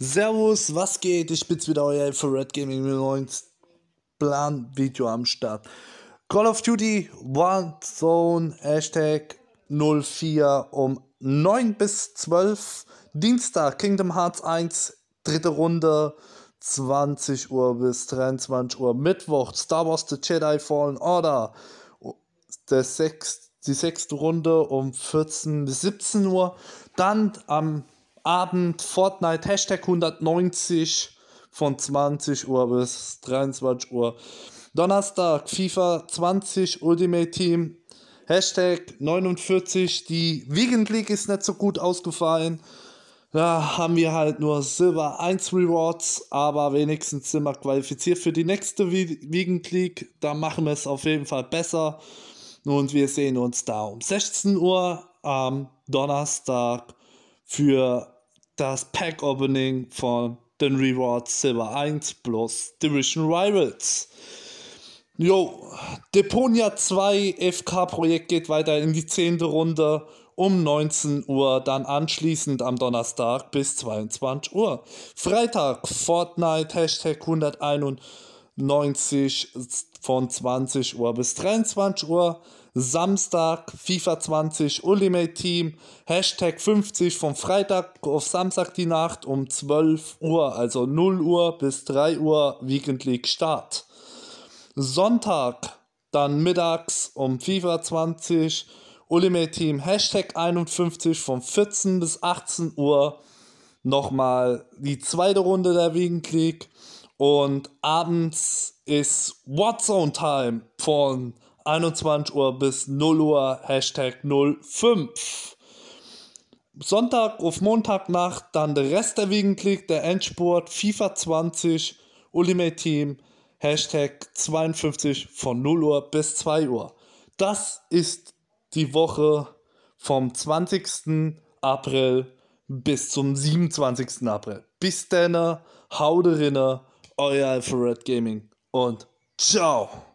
Servus, was geht? Ich bin's wieder, euer Infrared Gaming mit neuen Plan-Video am Start. Call of Duty Warzone Hashtag 04 um 9 bis 12. Dienstag Kingdom Hearts 1, dritte Runde, 20 Uhr bis 23 Uhr. Mittwoch Star Wars The Jedi Fallen Order, der sechs, die sechste Runde um 14 bis 17 Uhr. Dann am Abend Fortnite Hashtag 190 von 20 Uhr bis 23 Uhr. Donnerstag FIFA 20 Ultimate Team Hashtag 49. Die Vegan League ist nicht so gut ausgefallen. Da haben wir halt nur Silber 1 Rewards, aber wenigstens sind wir qualifiziert für die nächste Vegan League. Da machen wir es auf jeden Fall besser. Und wir sehen uns da um 16 Uhr am Donnerstag für das Pack Opening von den Rewards Silver 1 plus Division Rivals. Jo, Deponia 2 FK-Projekt geht weiter in die 10. Runde um 19 Uhr, dann anschließend am Donnerstag bis 22 Uhr. Freitag Fortnite Hashtag 191 von 20 Uhr bis 23 Uhr. Samstag FIFA 20 Ultimate Team, Hashtag 50 vom Freitag auf Samstag die Nacht um 12 Uhr, also 0 Uhr bis 3 Uhr Weekend League Start. Sonntag dann mittags um FIFA 20 Ultimate Team Hashtag 51 von 14 bis 18 Uhr nochmal die zweite Runde der Weekend League und abends ist Warzone Time von 21 Uhr bis 0 Uhr, Hashtag 05. Sonntag auf Montagnacht dann der Rest der Weekend der Endspurt, FIFA 20, Ultimate Team, Hashtag 52 von 0 Uhr bis 2 Uhr. Das ist die Woche vom 20. April bis zum 27. April. Bis dann, haut rein, euer Alphared Gaming und ciao!